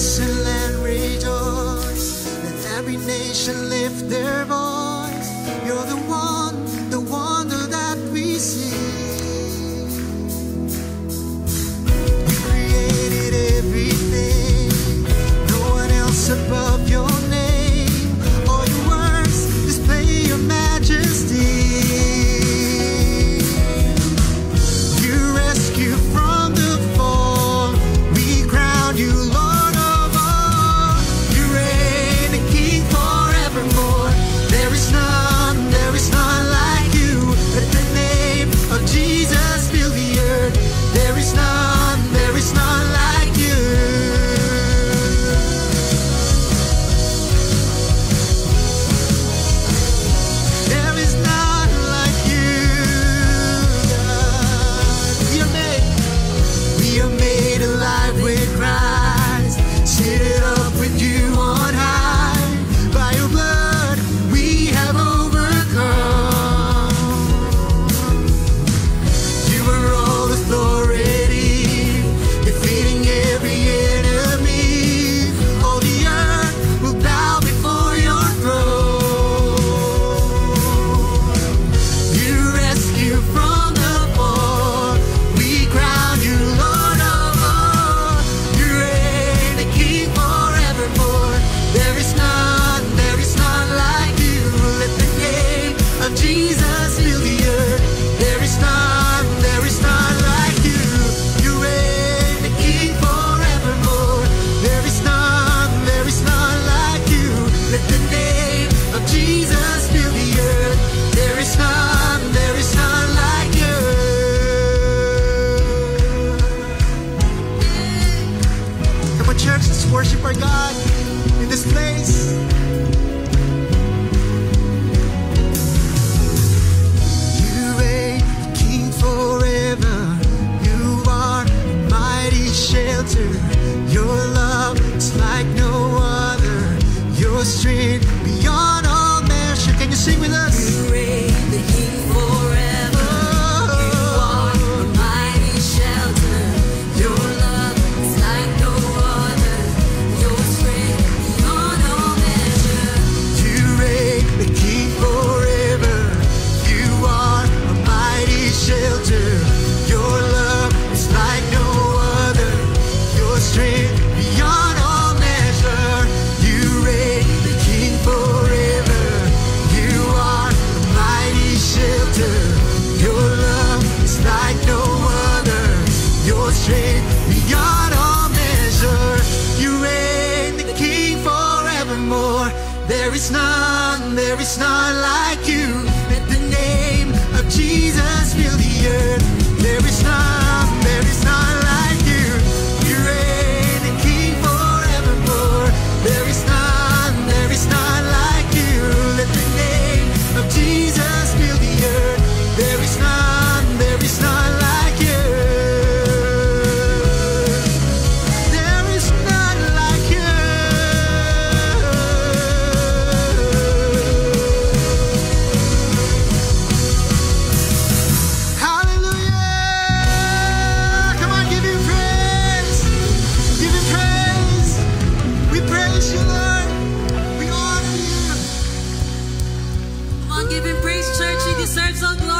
Listen and rejoice. Let every nation lift their voice. You're the one, the wonder that we see. You created everything. No one else above your name. worship our God in this place. You reign King forever. You are mighty shelter. Your love is like no other. Your strength There is none, there is none like you. serves a glory.